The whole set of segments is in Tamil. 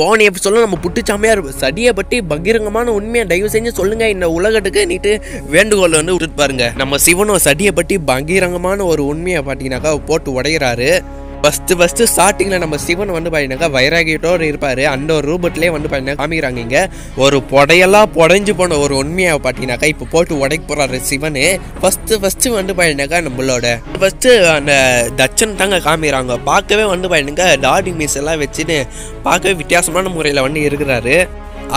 போன எபிசோட நம்ம புட்டுச்சாமியார் சடியை பற்றி பகிரங்கமான உண்மையை தயவு செஞ்சு சொல்லுங்க. இந்த உலகத்துக்கு நீட்டு வேண்டுகோள் வந்து விட்டுட்டு பாருங்க. நம்ம சிவனும் சடியை பற்றி பகிரங்கமான ஒரு உண்மையை பார்த்தீங்கன்னாக்கா போட்டு உடையிறாரு. ஃபஸ்ட்டு ஃபஸ்ட்டு ஸ்டார்டிங்கில் நம்ம சிவன் வந்து பார்த்தீங்கன்னாக்கா வைராகியத்தோடு இருப்பார். அந்த ஒரு ரூபத்திலே வந்து பார்த்தீங்கன்னா காமிக்கிறாங்க இங்கே. ஒரு புடையெல்லாம் புடைஞ்சு போன ஒரு உண்மையை பார்த்தீங்கன்னாக்கா இப்போ போட்டு உடைக்க போகிறாரு சிவன். ஃபஸ்ட்டு ஃபஸ்ட்டு வந்து பார்த்தீங்கன்னாக்கா நம்மளோட ஃபஸ்ட்டு அந்த தச்சன் தாங்க காமிக்கிறாங்க. பார்க்கவே வந்து பார்த்தீங்கன்னா டாடி மீஸ் எல்லாம் வச்சுன்னு பார்க்கவே வித்தியாசமான முறையில் வந்து இருக்கிறாரு.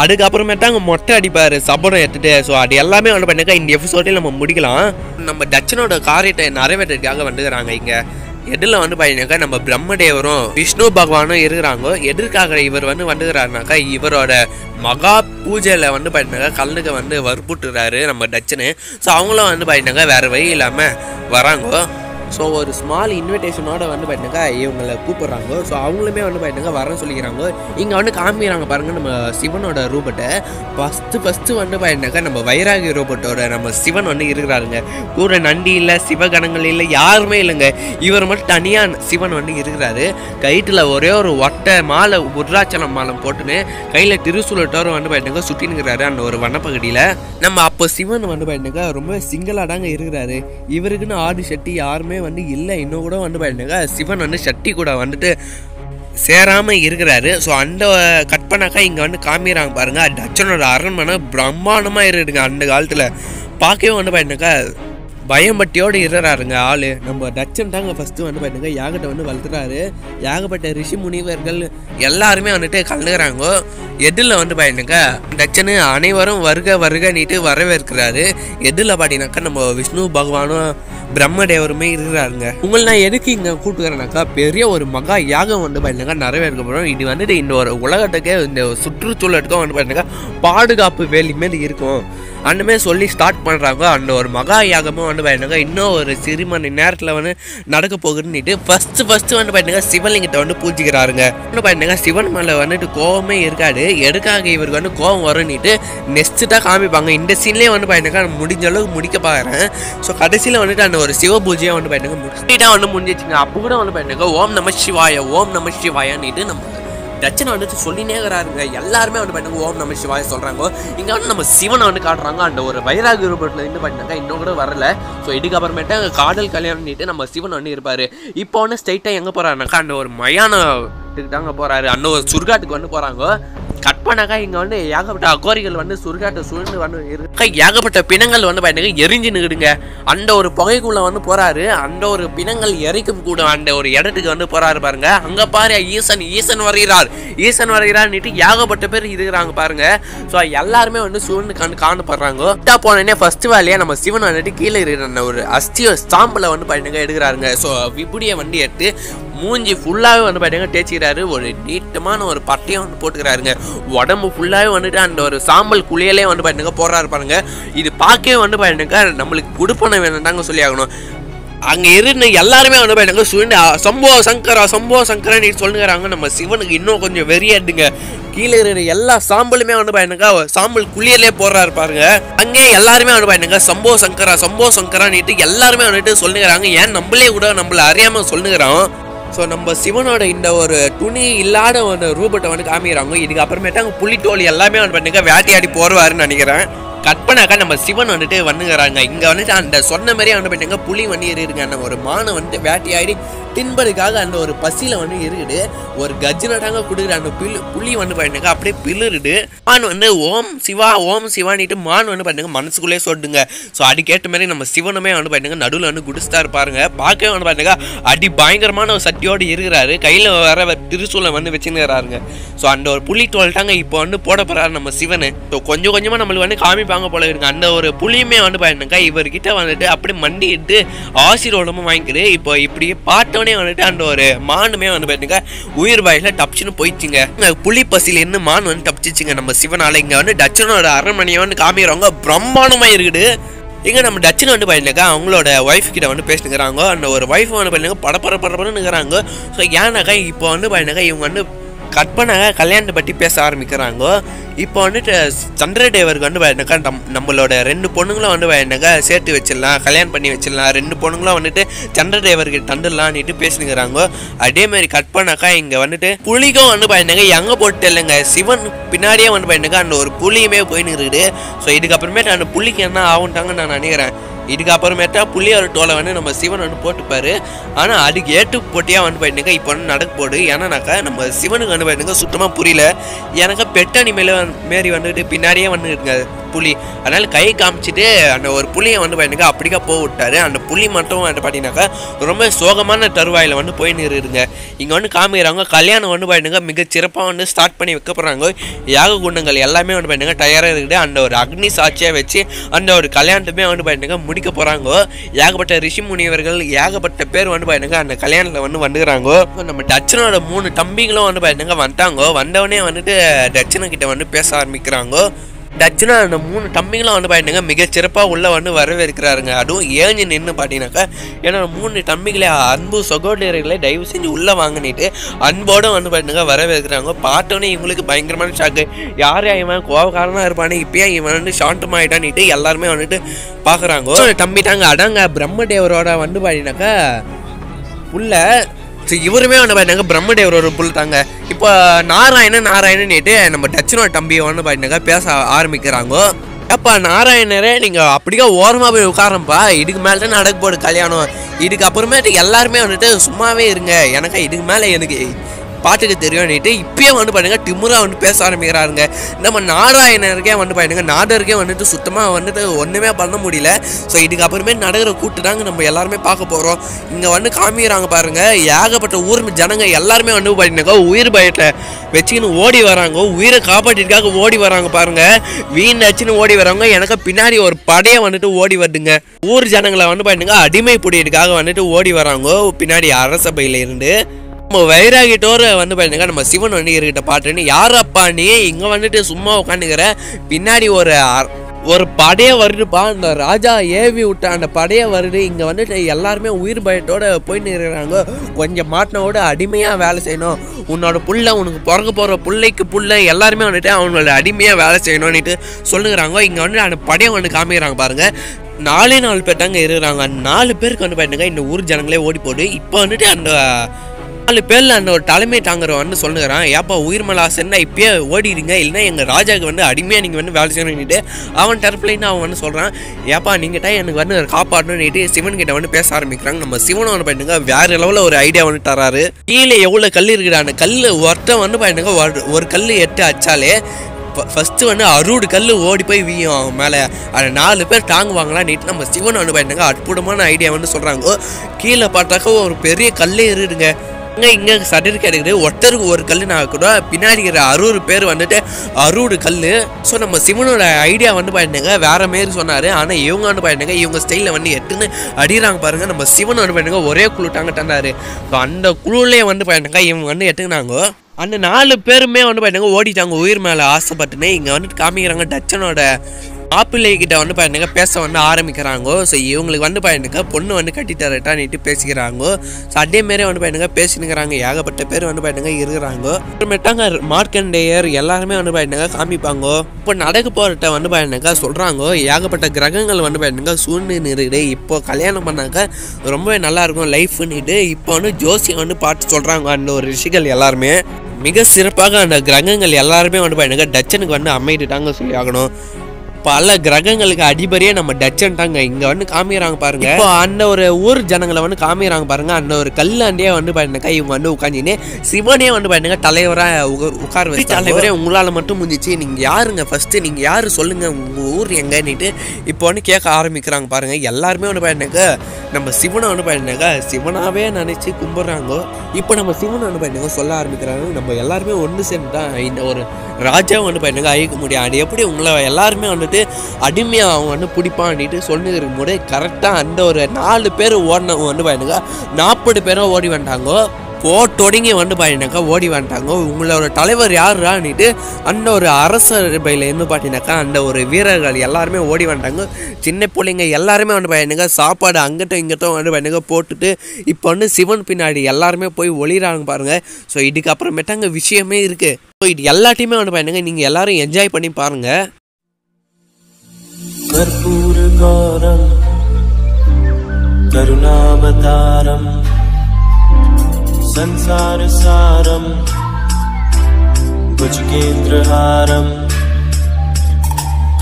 அதுக்கப்புறமேட்டா அங்கே மொட்டை அடிப்பார் சபடம் எடுத்துட்டு ஸோ அது எல்லாமே வந்து பண்ணிக்கா இந்த எபிசோட்டையும் நம்ம முடிக்கலாம். நம்ம டச்சனோட காரியத்தை நிறைவேற்றதுக்காக வந்துக்கிறாங்க இங்கே. எதில் வந்து பார்த்தீங்கன்னாக்கா நம்ம பிரம்மதேவரும் விஷ்ணு பகவானும் இருக்கிறாங்க. எதற்காக இவர் வந்து வந்துக்கிறாருனாக்கா இவரோட மகா பூஜையில் வந்து பார்த்தீங்கன்னாக்கா கல்லுக்கு வந்து வற்புட்டுறாரு நம்ம டச்சனு ஸோ அவங்களும் வந்து பார்த்தீங்கன்னாக்கா வேறு வழி இல்லாமல் வராங்க. ஸோ ஒரு ஸ்மால் இன்விடேஷனோட வந்து பார்த்தீங்கன்னா இவங்களை கூப்பிட்றாங்க. ஸோ அவங்களுமே வந்து பார்த்தீங்கன்னா வரேன்னு சொல்லிக்கிறாங்க. இங்கே வந்து காமிக்கிறாங்க பாருங்க நம்ம சிவனோட ரூபட்டை ஃபஸ்ட்டு ஃபஸ்ட்டு வந்து பார்த்தீங்கன்னாக்கா நம்ம வைராகி ரூபட்டோட நம்ம சிவன் வந்து இருக்கிறாருங்க. கூட நண்டி இல்லை சிவகணங்கள் இல்லை யாருமே இல்லைங்க. இவர் மட்டும் தனியாக சிவன் வந்து இருக்கிறாரு. கைட்டில் ஒரே ஒரு ஒட்டை மாலை உருளாச்சலம் மாலை போட்டுன்னு கையில் திருசூலத்தோடு வந்து பார்த்தீங்கன்னா சுட்டினுங்கிறாரு அந்த ஒரு வனப்பகுதியில். நம்ம அப்போ சிவன் வந்து பார்த்தீங்கன்னா ரொம்ப சிங்கிளாக தாங்க இருக்கிறாரு. இவருக்குன்னு ஆடு சட்டி யாருமே வந்து இல்லை இன்னும் கூட வந்து பார்த்தீங்கன்னா சிவன் வந்து சட்டி கூட வந்துட்டு சேராமல் இருக்கிறாரு. ஸோ அந்த கட் பண்ணாக்கா இங்கே வந்து காமிக்கிறாங்க பாருங்க. டச்சனோட அரண்மனை பிரம்மாண்டமாக இருக்குங்க அந்த காலத்தில். பார்க்கவே வந்து பார்த்தீங்கன்னாக்கா பயம்பட்டியோடு இருக்கிறாருங்க ஆள். நம்ம டச்சன் தாங்க ஃபஸ்ட்டு வந்து பார்த்தீங்க யாகத்தை வந்து வளர்த்துறாரு. ஏகப்பட்ட ரிஷி முனிவர்கள் எல்லாருமே வந்துட்டு கலந்துக்கிறாங்க. எதில் வந்து பார்த்தீங்கன்னாக்கா டச்சனு அனைவரும் வருக வருக நீட்டு வரவேற்கிறாரு. எதில் பார்த்தீங்கன்னாக்கா நம்ம விஷ்ணு பகவானும் பிரம்மதேவருமே இருக்கிறாருங்க உங்களை நான் எதுக்கு இங்கே கூட்டுக்கிறேனாக்கா பெரிய ஒரு மகா யாகம் வந்து பார்த்தீங்கன்னா நிறைவேற்க போகிறோம் இது வந்துட்டு இந்த ஒரு உலகத்துக்கே இந்த சுற்றுச்சூழலுக்கும் வந்து பார்த்தீங்கன்னா பாதுகாப்பு வேலி மாரி இருக்கும். அந்தமாரி சொல்லி ஸ்டார்ட் பண்ணுறாங்க அந்த ஒரு மகா யாகமும் வந்து பார்த்தீங்கன்னா இன்னும் ஒரு சிறு மணி நேரத்தில் வந்து நடக்க போகுதுன்னுட்டு ஃபஸ்ட்டு ஃபஸ்ட்டு வந்து பார்த்தீங்கன்னா சிவலிங்கத்தை வந்து பூஜிக்கிறாருங்க. வந்து பார்த்தீங்கன்னா சிவன் மேலே வந்துட்டு கோவமே இருக்காது. எதுக்காக இவருக்கு வந்து கோவம் வரும்னுட்டு நெக்ஸ்ட்டு தான் காமிப்பாங்க. இந்த சீன்லேயே வந்து பார்த்தீங்கன்னா முடிஞ்ச அளவுக்கு முடிக்க பார்க்குறேன் ஸோ கடைசியில் வந்துட்டு அந்த ஒரு சிவ பூஜையை வந்து பார்த்தீங்கன்னா முடிச்சுட்டா வந்து முடிஞ்சிச்சுங்க. அப்போ கூட வந்து பார்த்தீங்கன்னா ஓம் நம சிவாய ஓம் நம சிவாயான்னுட்டு நம்ம டச்சனை வந்துட்டு சொல்லினே இருக்கிறாருங்க. எல்லாருமே வந்து பண்ணுங்க ஓம் நம்ம சிவாய சொல்கிறாங்க இங்கே வந்து நம்ம சிவனை வந்து காட்டுறாங்க. அந்த ஒரு வைராக ரூபத்தில் இருந்து பண்ணாங்க இன்னும் கூட வரல. ஸோ இதுக்கப்புறமேட்டு அங்கே காதல் கல்யாணம்னுட்டு நம்ம சிவன் வந்து இருப்பார். இப்போ வந்து ஸ்ட்ரைட்டாக எங்கே போகிறாருனாக்கா அந்த ஒரு மயானத்துக்கு தாங்க போகிறாரு அந்த ஒரு சுர்காட்டுக்கு வந்து போகிறாங்க கட் பண்ணாக்கா இங்கே வந்து ஏகப்பட்ட அகோரிகள் வந்து சுருகாட்டு சூழ்ந்து வந்து இருக்கு. ஏகப்பட்ட பிணங்கள் வந்து பார்த்தீங்கன்னா எரிஞ்சு நிற்குதுங்க அந்த ஒரு புகைக்குள்ளே வந்து போகிறாரு அந்த ஒரு பிணங்கள் எரிக்கும் கூட அந்த ஒரு இடத்துக்கு வந்து போகிறாரு பாருங்க. அங்கே பாரு ஈசன் ஈசன் வருகிறார். ஈசன் வருகிறார்னுட்டு ஏகப்பட்ட பேர் இருக்கிறாங்க பாருங்க. ஸோ எல்லாருமே வந்து சூழ்ந்து கண்டு காணப்படுறாங்க. கிட்டா போனோடனே ஃபர்ஸ்ட் வேலையாக நம்ம சிவன் வந்துட்டு கீழே இருக்கிற அந்த ஒரு அஸ்திய ஸ்டாம்பில் வந்து பார்த்தீங்கன்னா எடுக்கிறாருங்க. ஸோ விபுடியை வந்து எடுத்து மூஞ்சி ஃபுல்லாகவே வந்து பார்த்தீங்கன்னா தேய்ச்சிக்கிறாரு. ஒரு நீட்டமான ஒரு பட்டையும் வந்து போட்டுக்கிறாருங்க. உடம்பு ஃபுல்லாகவே வந்துட்டு அந்த ஒரு சாம்பல் குளியலே வந்து பார்த்தீங்கன்னா போடுறாரு பாருங்க. இது பார்க்கவே வந்து பார்த்தீங்கன்னா நம்மளுக்கு குடுப்பனை வேணும் தாங்க சொல்லி ஆகணும். அங்கே இருந்து எல்லாருமே வந்து பார்த்தீங்கன்னா சுண்டு சம்போ சங்கரா சம்போ சங்கரா நீ சொல்லுங்கிறாங்க நம்ம சிவனுக்கு இன்னும் கொஞ்சம் வெறியாடுங்க கீழே இருக்கிற எல்லா சாம்பலுமே வந்து பாருங்க சாம்பல் குளியலே போடுறாரு பாருங்க. அங்கே எல்லாருமே வந்து பாருங்க சம்போ சங்கரா சம்போ சங்கரா நீட்டு எல்லாருமே வந்துட்டு சொல்லுங்கிறாங்க ஏன் நம்மளே கூட நம்மள அறியாம சொல்லுங்கிறோம் ஸோ நம்ம சிவனோட இந்த ஒரு துணி இல்லாத ஒரு ரூபத்தை வந்து காமிக்கிறாங்க இதுக்கப்புறமேட்டு அங்கே புலித்தோல் எல்லாமே அவன் பண்ணுங்க வேட்டையாடி போடுவாருன்னு நினைக்கிறேன். கட் பண்ணாக்கா நம்ம சிவன் வந்துட்டு வந்துங்கிறாங்க இங்கே வந்துட்டு அந்த சொன்ன மாதிரியே வந்து போயிட்டாங்க புலி வந்து இருக்குங்க அந்த ஒரு மானை வந்துட்டு வேட்டையாடி தின்பதுக்காக அந்த ஒரு பசியில் வந்து இருக்குது ஒரு கஜ்ஜனடாங்க கொடுக்குற அந்த பில்லு புலி வந்து பாருங்க அப்படியே பில்லுருடு மான் வந்து ஓம் சிவா ஓம் சிவானிட்டு மான் வந்து பாருங்க மனசுக்குள்ளே சொல்லுங்க ஸோ அதுக்கேற்ற மாதிரி நம்ம சிவனுமே வந்து பாருங்க நடுவில் வந்து குடிஸ்தா இருப்பாருங்க. பார்க்கவே வந்து பாருங்க அடி பயங்கரமான ஒரு சக்தியோடு இருக்கிறாரு கையில் வர திருசூலை வந்து வச்சுருக்கிறாருங்க. ஸோ அந்த ஒரு புலி தோல்ட்டாங்க இப்போ வந்து போட போகிறாரு நம்ம சிவனு. ஸோ கொஞ்சம் கொஞ்சமாக நம்மளுக்கு வந்து காமிப்பாங்க. போல இருக்கு. அந்த ஒரு புலியுமே வந்து பாருங்க இவர்கிட்ட வந்துட்டு அப்படியே மண்டிட்டு ஆசீர்வாதமும் வாங்கிக்கிது இப்போ இப்படியே பார்த்தோன்னே வந்துட்டு அந்த ஒரு மானுமே வந்து பாருங்க உயிர் வாயில டப்ச்சுன்னு போயிடுச்சுங்க. புலி பசியில் என்ன மான் வந்து தப்பிச்சிச்சுங்க நம்ம சிவனால இங்க வந்து டச்சனோட அரண்மனையை வந்து காமிக்கிறவங்க பிரம்மாண்டமா இருக்குது. இங்க நம்ம டச்சில் வந்து பார்த்தீங்கன்னாக்கா அவங்களோட ஒய்ஃப் கிட்ட வந்து பேசினுக்கிறாங்க. அந்த ஒரு ஒய்ஃப் வந்து பார்த்தீங்கன்னா படப்பட படப்படன்னு இருக்கிறாங்க. ஸோ ஏன்னாக்கா இப்போ வந்து பார்த்தீங்கன்னாக்கா இவங்க வந்து கட் கல்யாணத்தை பற்றி பேச ஆரம்பிக்கிறாங்க. இப்போ வந்துட்டு சந்திரதேவருக்கு வந்து பார்த்தீங்கன்னாக்கா நம் நம்மளோட ரெண்டு பொண்ணுங்களும் வந்து பார்த்தீங்கன்னாக்கா சேர்த்து வச்சிடலாம் கல்யாணம் பண்ணி வச்சிடலாம். ரெண்டு பொண்ணுங்களும் வந்துட்டு சந்திரதேவருக்கு தந்துடலான்னுட்டு பேசினுக்கிறாங்க. அதே மாதிரி கட் பண்ணாக்கா இங்கே வந்துட்டு புலிக்கும் வந்து பாருங்க எங்கே போட்டு இல்லைங்க. சிவன் பின்னாடியே வந்து பார்த்தீங்கன்னா அந்த ஒரு புலியுமே போயின்னு இருக்குது ஸோ இதுக்கப்புறமேட்டு அந்த புலிக்கு என்ன ஆகுன்ட்டாங்கன்னு நான் நினைக்கிறேன். இதுக்கப்புறமேட்டா புள்ளியார் டோலை வந்து நம்ம சிவன் வந்து போட்டுப்பாரு ஆனால் அதுக்கு ஏட்டு போட்டியாக வந்து போயிட்டுங்க இப்போ வந்து நடக்க போடு ஏன்னாக்கா நம்ம சிவனுக்கு வந்து போயிட்டுங்க சுத்தமாக புரியல. எனக்கு பெட் வந் மாரி வந்துட்டு பின்னாடியே வந்துருங்க புலி. அதனால் கை காமிச்சிட்டு அந்த ஒரு புளியை வந்து பார்த்தீங்கன்னா அப்படிக்கா போக விட்டாரு. அந்த புலி மட்டும் வந்து பார்த்தீங்கன்னாக்கா ரொம்ப சோகமான தருவாயில் வந்து போய் நிறுங்க இங்கே வந்து காமிக்கிறாங்க கல்யாணம் வந்து பார்த்தீங்கன்னா மிக சிறப்பாக வந்து ஸ்டார்ட் பண்ணி வைக்க போகிறாங்க யாக குண்டங்கள் எல்லாமே வந்து பார்த்தீங்கன்னா தயாராக இருக்குது. அந்த ஒரு அக்னி சாட்சியாக வச்சு அந்த ஒரு கல்யாணத்துமே வந்து பார்த்தீங்கன்னா முடிக்க போகிறாங்க ஏகப்பட்ட ரிஷி முனிவர்கள் ஏகப்பட்ட பேர் வந்து பார்த்தீங்கன்னா அந்த கல்யாணத்தில் வந்து வந்துக்கிறாங்க. நம்ம டச்சனோட மூணு தம்பிங்களும் வந்து பார்த்தீங்கன்னா வந்தாங்கோ. வந்தவொடனே வந்துட்டு டச்சனை கிட்ட வந்து பேச ஆரம்பிக்கிறாங்க. டச்சுனா அந்த மூணு தம்பிங்களும் வந்து பார்த்தீங்கன்னா மிகச்சிறப்பாக உள்ளே வந்து வரவேற்கிறாருங்க. அதுவும் ஏஞ்சு நின்று பார்த்தீங்கன்னாக்கா ஏன்னா மூணு தம்பிகளே அன்பு சகோதரர்களை தயவு செஞ்சு உள்ளே வாங்கினிட்டு அன்போடு வந்து பார்த்தீங்கன்னா வரவேற்கிறாங்க. பார்த்தோன்னே இவங்களுக்கு பயங்கரமான ஷாக்கு யார் இவன்? கோவக்காரனாக இருப்பானே இப்பயே இவன் வந்து சாந்தமாயிட்டான்னுட்டு எல்லாருமே வந்துட்டு பார்க்குறாங்க தம்பி தாங்க அடங்க பிரம்மதேவரோட வந்து பார்த்தீங்கன்னாக்கா உள்ள ஸோ இவருமே வந்து பார்த்தீங்கன்னா ஒரு புல் தாங்க. இப்போ நாராயணன் நாராயணன்னுட்டு நம்ம டச்சினோட தம்பியை பார்த்தீங்கன்னா பேச ஆரம்பிக்கிறாங்க. அப்பா நாராயணரே நீங்கள் அப்படியே ஓரமாக போய் உட்காரம்ப்பா இதுக்கு மேலே தான் நடக்க போகுது கல்யாணம். இதுக்கு அப்புறமேட்டு எல்லாருமே வந்துட்டு சும்மாவே இருங்க. எனக்கு இதுக்கு மேலே எனக்கு பாட்டுக்கு தெரியும்னுட்டு இப்பயே வந்து பாருங்க டிமுரா வந்து பேச ஆரம்பிக்கிறாருங்க. நம்ம நாராயணருக்கே வந்து பாருங்க நாடருக்கே வந்துட்டு சுத்தமாக வந்துட்டு ஒன்றுமே பண்ண முடியல. ஸோ இதுக்கு அப்புறமே நடக்கிற கூட்டு தாங்க நம்ம எல்லாருமே பார்க்க போகிறோம் இங்கே வந்து காமிக்கிறாங்க பாருங்க ஏகப்பட்ட ஊர் ஜனங்க எல்லாருமே வந்து பாருங்க உயிர் பயத்தை வச்சுக்கின்னு ஓடி வராங்க உயிரை காப்பாற்றிட்டுக்காக ஓடி வராங்க பாருங்க. வீண் ஓடி வராங்க எனக்கு பின்னாடி ஒரு படையை வந்துட்டு ஓடி வருதுங்க. ஊர் ஜனங்களை வந்து பார்த்தீங்கன்னா அடிமை புடியதுக்காக வந்துட்டு ஓடி வராங்க. பின்னாடி அரசபையில நம்ம வைராகிட்டோர் வந்து பாத்தீங்கன்னா நம்ம சிவன் வந்து இருக்கிட்ட பாட்டுன்னு யாரப்பா நீ? இங்கே வந்துட்டு சும்மா உட்காந்துக்கிற பின்னாடி ஒரு ஒரு படையை வருதுப்பா. அந்த ராஜா ஏவி விட்ட அந்த படையை வருது. இங்கே வந்துட்டு எல்லாருமே உயிர் பயத்தோடு போயின்னு இருக்கிறாங்க. கொஞ்சம் மாட்டினோட அடிமையாக வேலை செய்யணும். உன்னோட புள்ள உனக்கு பிறக்க போகிற பிள்ளைக்கு புள்ள எல்லாருமே வந்துட்டு அவங்களோட அடிமையாக வேலை செய்யணும்னுட்டு சொல்லுகிறாங்க. இங்கே வந்துட்டு அந்த படையை வந்து காமிக்கிறாங்க பாருங்கள் நாலே நாலு பேர் தாங்க இருக்கிறாங்க. நாலு பேருக்கு வந்து பாத்தீங்கன்னா இந்த ஊர் ஜனங்களே ஓடி போட்டு இப்போ வந்துட்டு அந்த நாலு பேர்ல அந்த ஒரு தலைமை தாங்குறவன் சொல்லுகிறான். ஏப்பா உயிர் மேல ஆசைன்னா இப்பயே ஓடிடுங்க. இல்லைன்னா எங்க ராஜாவுக்கு வந்து அடிமையா நீங்க வந்து வேலை செய்யணும்னுட்டு அவன் டர்ப்லைன்னு அவன் வந்து சொல்றான். ஏப்பா நீங்க தான் எனக்கு வந்து காப்பாடணும்னுட்டு சிவன் கிட்ட வந்து பேச ஆரம்பிக்கிறாங்க. நம்ம சிவனை வந்து பண்ணுங்க வேற லெவலில் ஒரு ஐடியா வந்து தராரு. கீழே எவ்வளவு கல் இருக்குடா அந்த கல் ஒருத்தன் வந்து பண்ணுங்க ஒரு- ஒரு கல் எட்டு அச்சாலே ஃபஸ்ட்டு வந்து அறுபது கல் ஓடி போய் வீயும் அவன் மேலே. அதை நாலு பேர் தாங்குவாங்களா நீட்டு நம்ம சிவன் வந்து அற்புதமான ஐடியா வந்து சொல்கிறாங்க கீழே பார்த்தாக்க ஒரு பெரிய கல்லே இருக்குதுங்க இங்கே சர்டிஃபிகேட் இருக்குது. ஒருத்தருக்கு ஒரு கல் நான் கூட பின்னாடி இருக்கிற அறுபது பேர் வந்துட்டு அறுபது கல் ஸோ நம்ம சிவனோட ஐடியா வந்து பாருங்க வேற மாரி சொன்னார். ஆனால் இவங்க வந்து பாருங்க இவங்க ஸ்டைலில் வந்து எட்டுன்னு அடிறாங்க பாருங்க. நம்ம சிவன் வந்து பாருங்க ஒரே குழு தாங்க தந்தார். ஸோ அந்த குழுலேயே வந்து பாருங்க இவங்க வந்து எட்டுனாங்க. அந்த நாலு பேருமே வந்து பாருங்க ஓடிட்டாங்க உயிர் மேலே ஆசைப்பட்டுன்னு இங்கே வந்துட்டு காமிக்கிறாங்க டச்சனோட மாப்பிள்ளை கிட்ட வந்து பாருங்க பேச வந்து ஆரம்பிக்கிறாங்க ஸோ இவங்களுக்கு வந்து பாருங்க பொண்ணு வந்து கட்டி தரட்டான்னுட்டு பேசிக்கிறாங்க ஸோ அதே மாரி வந்து பாருங்க பேசினுக்கிறாங்க ஏகப்பட்ட பேர் வந்து பாருங்க இருக்கிறாங்க. அப்புறமேட்டாங்க மார்க்கண்டேயர் எல்லாருமே வந்து பாருங்க காமிப்பாங்க. இப்போ நடக்க போகிறத வந்து பாருங்க சொல்கிறாங்க ஏகப்பட்ட கிரகங்கள் வந்து பாருங்க சூழ்ந்து நிறுடு இப்போ கல்யாணம் பண்ணாக்க ரொம்பவே நல்லா இருக்கும் லைஃப்னுட்டு இப்போ வந்து ஜோசியம் வந்து பார்த்து சொல்கிறாங்க அந்த ஒரு ரிஷிகள் எல்லாருமே. மிக சிறப்பாக அந்த கிரகங்கள் எல்லாருமே வந்து பாருங்க டச்சனுக்கு வந்து அமைதிட்டாங்க சொல்லி ஆகணும். பல கிரகங்களுக்கு அதிபதியே நம்ம டச்சன் தாங்க இங்க வந்து காமிக்கிறாங்க பாருங்க. இப்போ அந்த ஒரு ஊர் ஜனங்களை வந்து காமிக்கிறாங்க பாருங்க. அந்த ஒரு கல்லாண்டியே வந்து பாருங்க. இவங்க வந்து உட்காந்துன்னு சிவனே வந்து பாருங்க. தலைவரா உட்கார வச்சு தலைவரே உங்களால மட்டும் முடிஞ்சிச்சு. நீங்க யாருங்க ஃபர்ஸ்ட் நீங்க யாரு? சொல்லுங்க. உங்க ஊர் எங்கன்னுட்டு இப்போ வந்து கேட்க ஆரம்பிக்கிறாங்க பாருங்க. எல்லாருமே வந்து பாருங்க. நம்ம சிவனை வந்து பாருங்க. சிவனாவே நினைச்சு கும்பிடுறாங்க. இப்போ நம்ம சிவனை வந்து பாருங்க. சொல்ல ஆரம்பிக்கிறாங்க. நம்ம எல்லாருமே ஒன்று சேர்ந்து தான் இந்த ஒரு ராஜா வந்து பாருங்க அழிக்க முடியும் அது எப்படி உங்களை எல்லாருமே வந்துட்டு அடிமையாக அவன் வந்து பிடிப்பான்ட்டு சொல்லி இருக்கும்போது கரெக்டாக அந்த ஒரு நாலு பேர் ஓடினவங்க வந்து பயனுங்க நாற்பது பேரும் ஓடி வந்தாங்கோ. ஓட்டொடங்கி வந்து பாட்டினாக்கா ஓடி வந்துட்டாங்க. உங்களோட தலைவர் யாருறான்னுட்டு அந்த ஒரு அரச இருந்து பாட்டினாக்கா அந்த ஒரு வீரர்கள் எல்லாருமே ஓடி வந்துட்டாங்க. சின்ன பிள்ளைங்க எல்லாருமே வந்து பாட்டினாக்கா சாப்பாடு அங்கிட்டும் இங்கிட்டும் வந்து பாட்டினாக்கா போட்டுட்டு இப்போ வந்து சிவன் பின்னாடி எல்லாருமே போய் ஒளிறாங்க பாருங்கள் ஸோ இதுக்கப்புறமேட்டாங்க விஷயமே இருக்குது ஸோ இது எல்லாத்தையுமே வந்து பாட்டினாங்க நீங்கள் எல்லோரும் என்ஜாய் பண்ணி பாருங்கள் கருணாவதாரம் संसारसारं भुजकेन्द्रहारं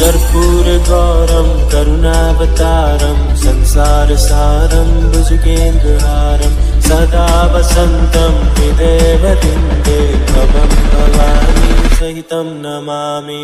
कर्पूरगौरं करुणावतारं संसारसारं भुजकेन्द्रहारं सदा वसन्तं विदेवतिन्दे भवं भवानी सहितं नमामि।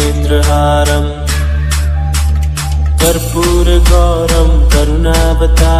न्द्रहारम् कर्पूरगौरं करुणावता